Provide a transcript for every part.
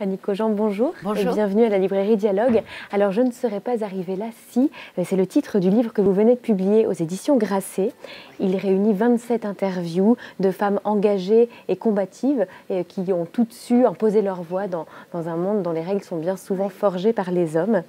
Annick Cogent, bonjour. Bonjour. Et bienvenue à la librairie Dialogue. Alors, je ne serais pas arrivée là si, euh, c'est le titre du livre que vous venez de publier aux éditions Grasset. Il réunit 27 interviews de femmes engagées et combatives et qui ont toutes su imposer leur voix dans, dans un monde dont les règles sont bien souvent forgées par les hommes.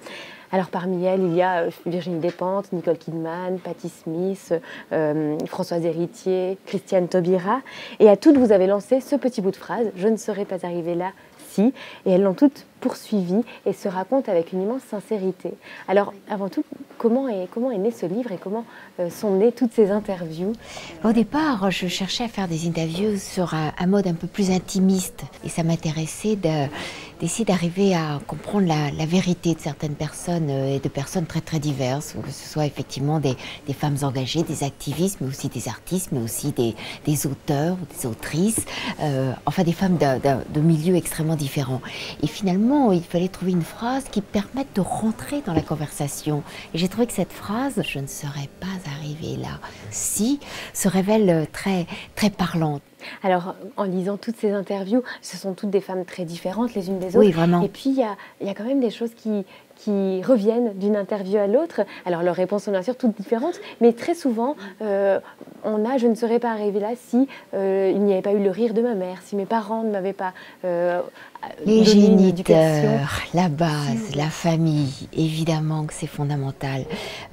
Alors parmi elles, il y a euh, Virginie Despentes, Nicole Kidman, Patti Smith, euh, Françoise Héritier, Christiane Taubira. Et à toutes, vous avez lancé ce petit bout de phrase Je ne serais pas arrivée là Et elles l'ont toutes poursuivi et se racontent avec une immense sincérité. Alors avant tout, comment est, né ce livre et comment euh, sont nées toutes ces interviews? Au départ, je cherchais à faire des interviews sur un, mode un peu plus intimiste. Et ça m'intéressait de d'essayer d'arriver à comprendre la, vérité de certaines personnes euh, et de personnes très très diverses, que ce soit effectivement des, femmes engagées, des activistes, mais aussi des artistes, mais aussi des, des auteurs, des autrices, euh, enfin des femmes de, milieux extrêmement différents. Et finalement, il fallait trouver une phrase qui permette de rentrer dans la conversation. Et j'ai trouvé que cette phrase, je ne serais pas arrivée là, si, se révèle très très parlante. Alors, en lisant toutes ces interviews, ce sont toutes des femmes très différentes les unes des autres. Oui, vraiment. Et puis, il y a, y a, quand même des choses qui, qui reviennent d'une interview à l'autre. Alors, leurs réponses sont bien sûr toutes différentes, mais très souvent, euh, on a « je ne serais pas arrivée là si euh, il n'y avait pas eu le rire de ma mère, si mes parents ne m'avaient pas euh, les géniteurs, la base, la famille, évidemment que c'est fondamental.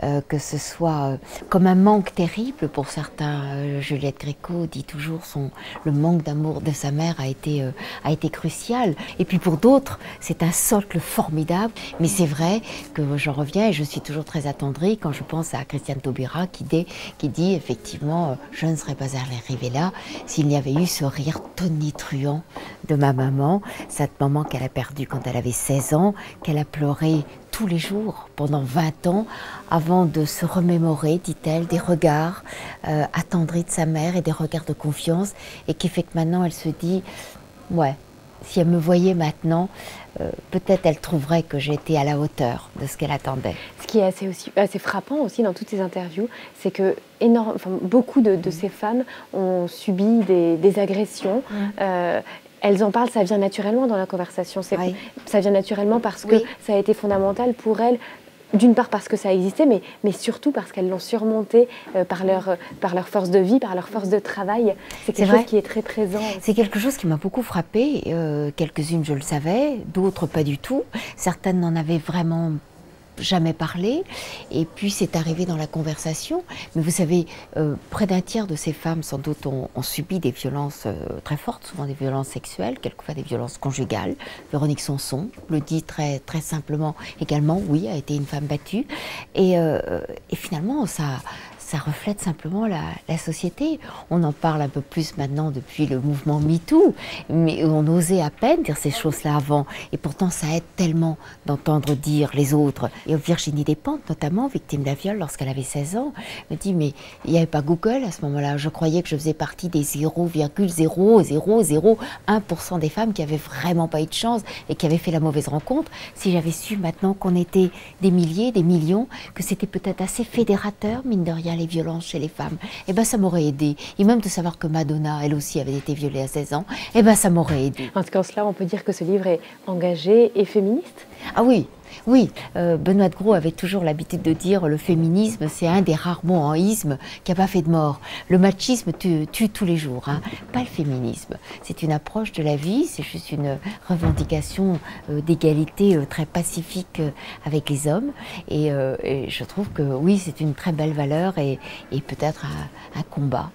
Euh, que ce soit euh, comme un manque terrible pour certains. Euh, Juliette Gréco dit toujours son le manque d'amour de sa mère a été a été crucial. Et puis pour d'autres, c'est un socle formidable. Mais c'est vrai que j'en reviens et je suis toujours très attendrie quand je pense à Christiane Taubira qui dit, qui dit effectivement je ne serais pas arrivée là s'il n'y avait eu ce rire tonitruant de ma maman cette maman qu'elle a perdue quand elle avait 16 ans, qu'elle a pleuré tous les jours pendant 20 ans avant de se remémorer, dit-elle, des regards euh, attendris de sa mère et des regards de confiance et qui fait que maintenant elle se dit, ouais, si elle me voyait maintenant, euh, peut-être elle trouverait que j'étais à la hauteur de ce qu'elle attendait. Ce qui est assez, aussi, assez frappant aussi dans toutes ces interviews, c'est que énorme, enfin, beaucoup de, de, ces femmes ont subi des, des agressions. Mmh. Euh, elles en parlent, ça vient naturellement dans la conversation. Oui. Ça vient naturellement parce que ça a été fondamental pour elles d'une part parce que ça existait, mais, mais surtout parce qu'elles l'ont surmonté euh, par, leur, euh, par leur force de vie, par leur force de travail. C'est quelque chose qui est très présent. C'est quelque chose qui m'a beaucoup frappé. Euh, Quelques-unes, je le savais, d'autres pas du tout. Certaines n'en avaient vraiment jamais parlé, et puis c'est arrivé dans la conversation. Mais vous savez, euh, près d'un tiers de ces femmes, sans doute, ont, ont subi des violences euh, très fortes, souvent des violences sexuelles, quelquefois des violences conjugales. Véronique Sanson le dit très, très simplement également, oui, a été une femme battue. Et, euh, et finalement, ça, ça reflète simplement la, société. On en parle un peu plus maintenant depuis le mouvement MeToo, mais on osait à peine dire ces choses-là avant. Et pourtant, ça aide tellement d'entendre dire les autres. Et Virginie Despentes, notamment, victime d'un viol lorsqu'elle avait 16 ans, me dit Mais il n'y avait pas Google à ce moment-là. Je croyais que je faisais partie des 0,0001% des femmes qui avaient vraiment pas eu de chance et qui avaient fait la mauvaise rencontre. Si j'avais su maintenant qu'on était des milliers, des millions, que c'était peut-être assez fédérateur, mine de rien, les violences chez les femmes, eh ben ça m'aurait aidé. Et même de savoir que Madonna, elle aussi, avait été violée à 16 ans, eh ben ça m'aurait aidé. En tout cas, cela, on peut dire que ce livre est engagé et féministe? Ah oui, oui, euh, Benoît de Gros avait toujours l'habitude de dire le féminisme, c'est un des rares mots en isme qui n'a pas fait de mort. Le machisme tue, tous les jours, hein. pas le féminisme. C'est une approche de la vie, c'est juste une revendication euh, d'égalité euh, très pacifique avec les hommes. Et, je trouve que oui, c'est une très belle valeur et, peut-être un combat.